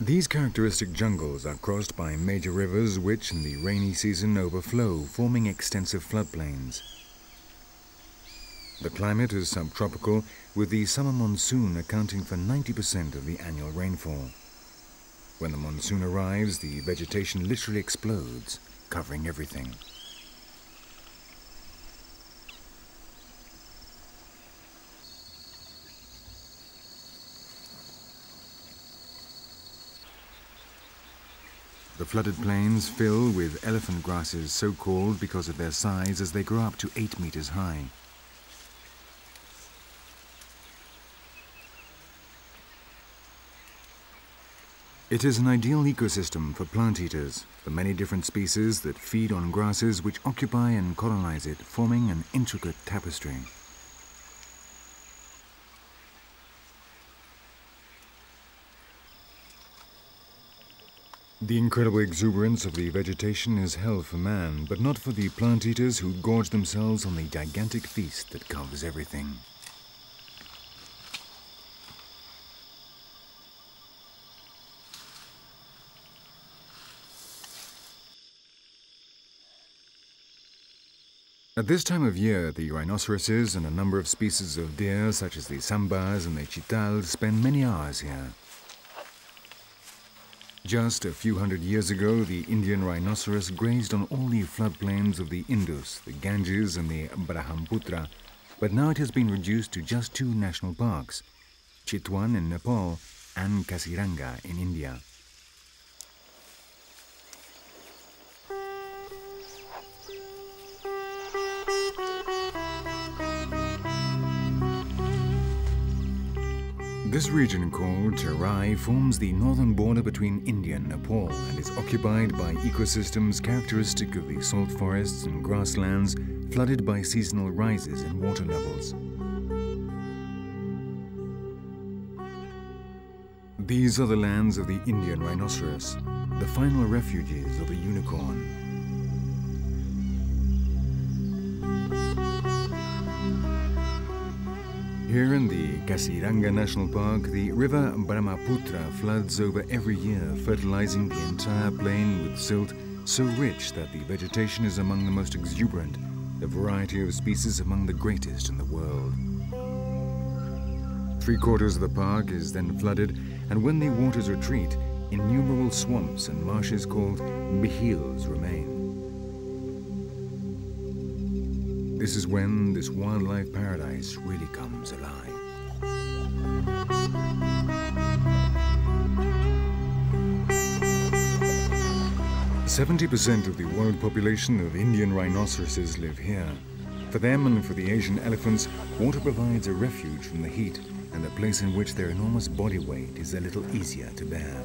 These characteristic jungles are crossed by major rivers which in the rainy season overflow, forming extensive floodplains. The climate is subtropical, with the summer monsoon accounting for 90% of the annual rainfall. When the monsoon arrives, the vegetation literally explodes, covering everything. Flooded plains fill with elephant grasses so called because of their size as they grow up to 8 meters high. It is an ideal ecosystem for plant eaters, the many different species that feed on grasses which occupy and colonize it, forming an intricate tapestry. The incredible exuberance of the vegetation is hell for man, but not for the plant eaters who gorge themselves on the gigantic feast that covers everything. At this time of year, the rhinoceroses and a number of species of deer, such as the sambars and the chital, spend many hours here. Just a few hundred years ago, the Indian rhinoceros grazed on all the floodplains of the Indus, the Ganges and the Brahmaputra, but now it has been reduced to just two national parks, Chitwan in Nepal and Kaziranga in India. This region called Terai forms the northern border between India and Nepal and is occupied by ecosystems characteristic of the sal forests and grasslands flooded by seasonal rises in water levels. These are the lands of the Indian rhinoceros, the final refuges of the unicorn. Here in the Kaziranga National Park, the river Brahmaputra floods over every year, fertilizing the entire plain with silt so rich that the vegetation is among the most exuberant, the variety of species among the greatest in the world. Three quarters of the park is then flooded, and when the waters retreat, innumerable swamps and marshes called bihils remain. This is when this wildlife paradise really comes alive. Seventy percent of the world population of Indian rhinoceroses live here. For them and for the Asian elephants, water provides a refuge from the heat and a place in which their enormous body weight is a little easier to bear.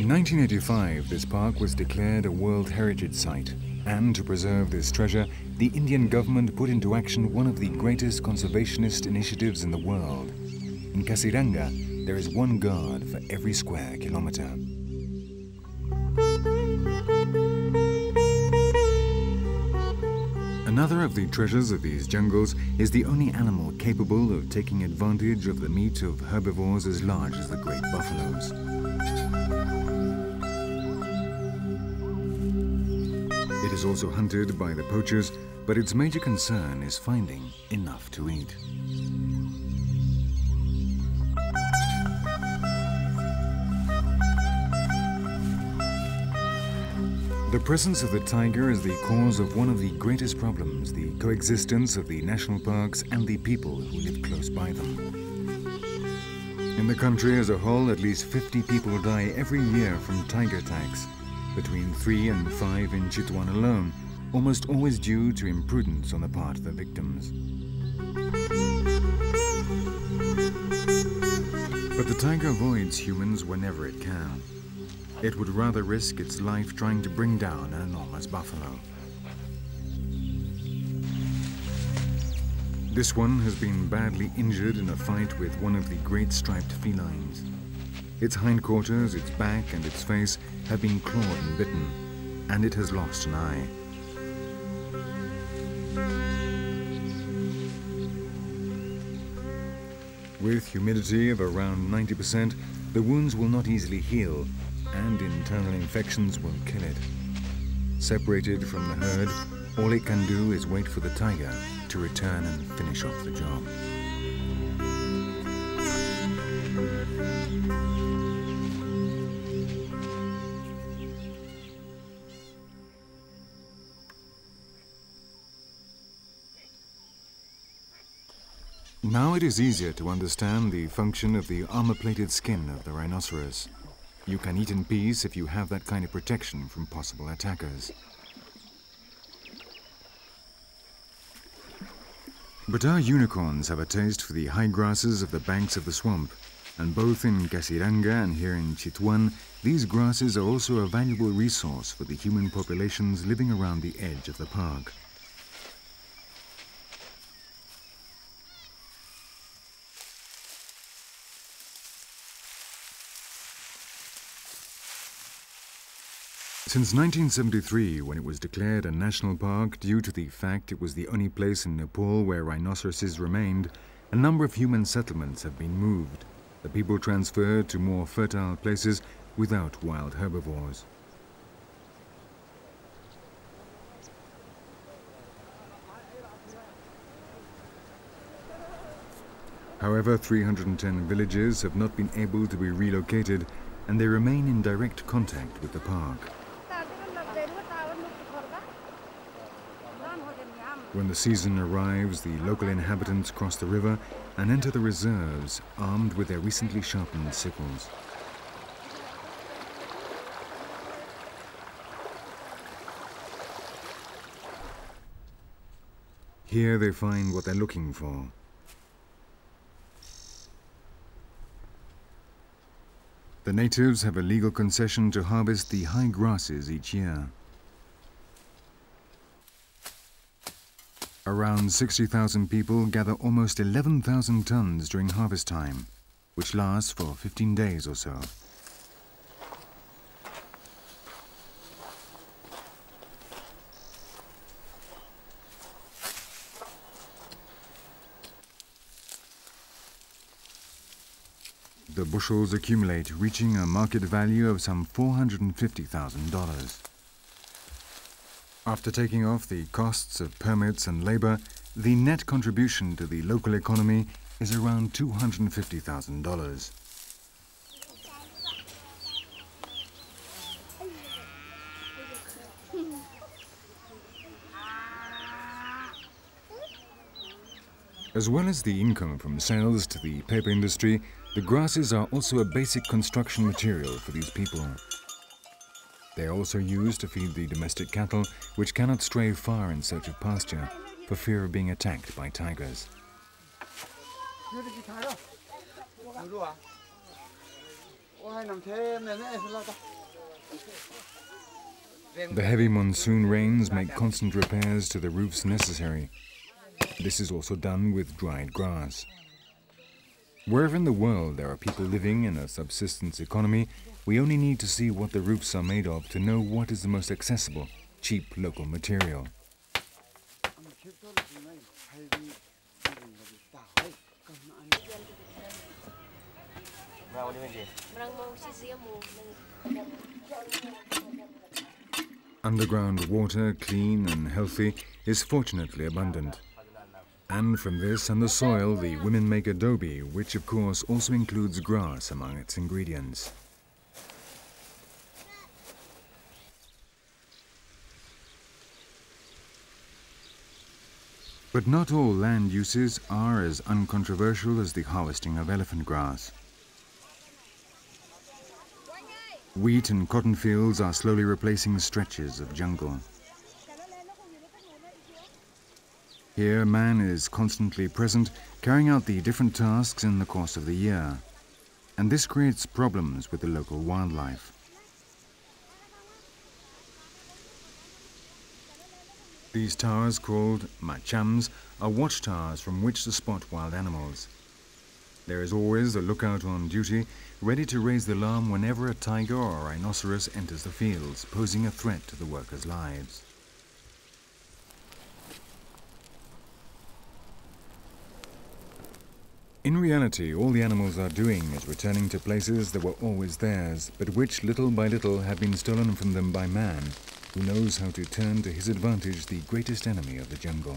In 1985, this park was declared a World Heritage Site, and to preserve this treasure, the Indian government put into action one of the greatest conservationist initiatives in the world. In Kaziranga, there is one guard for every square kilometer. Another of the treasures of these jungles is the only animal capable of taking advantage of the meat of herbivores as large as the great buffaloes. It is also hunted by the poachers, but its major concern is finding enough to eat. The presence of the tiger is the cause of one of the greatest problems, the coexistence of the national parks and the people who live close by them. In the country as a whole, at least 50 people die every year from tiger attacks between 3 and 5 in Chitwan alone, almost always due to imprudence on the part of the victims. But the tiger avoids humans whenever it can. It would rather risk its life trying to bring down an enormous buffalo. This one has been badly injured in a fight with one of the great striped felines. Its hindquarters, its back and its face have been clawed and bitten, and it has lost an eye. With humidity of around 90%, the wounds will not easily heal, and internal infections will kill it. Separated from the herd, all it can do is wait for the tiger to return and finish off the job. Now it is easier to understand the function of the armor-plated skin of the rhinoceros. You can eat in peace if you have that kind of protection from possible attackers. But our unicorns have a taste for the high grasses of the banks of the swamp, and both in Kaziranga and here in Chitwan, these grasses are also a valuable resource for the human populations living around the edge of the park. Since 1973, when it was declared a national park due to the fact it was the only place in Nepal where rhinoceroses remained, a number of human settlements have been moved. The people transferred to more fertile places without wild herbivores. However, 310 villages have not been able to be relocated and they remain in direct contact with the park. When the season arrives, the local inhabitants cross the river and enter the reserves armed with their recently sharpened sickles. Here they find what they're looking for. The natives have a legal concession to harvest the high grasses each year. Around 60,000 people gather almost 11,000 tons during harvest time, which lasts for 15 days or so. The bushels accumulate, reaching a market value of some $450,000. After taking off the costs of permits and labor, the net contribution to the local economy is around $250,000. As well as the income from sales to the paper industry, the grasses are also a basic construction material for these people. They are also used to feed the domestic cattle, which cannot stray far in search of pasture for fear of being attacked by tigers. The heavy monsoon rains make constant repairs to the roofs necessary. This is also done with dried grass. Wherever in the world there are people living in a subsistence economy, we only need to see what the roofs are made of to know what is the most accessible, cheap local material. Underground water, clean and healthy, is fortunately abundant. And from this and the soil, the women make adobe, which of course also includes grass among its ingredients. But not all land uses are as uncontroversial as the harvesting of elephant grass. Wheat and cotton fields are slowly replacing stretches of jungle. Here, man is constantly present, carrying out the different tasks in the course of the year. And this creates problems with the local wildlife. These towers, called machans, are watchtowers from which to spot wild animals. There is always a lookout on duty, ready to raise the alarm whenever a tiger or rhinoceros enters the fields, posing a threat to the workers' lives. In reality, all the animals are doing is returning to places that were always theirs, but which little by little have been stolen from them by man, who knows how to turn to his advantage the greatest enemy of the jungle.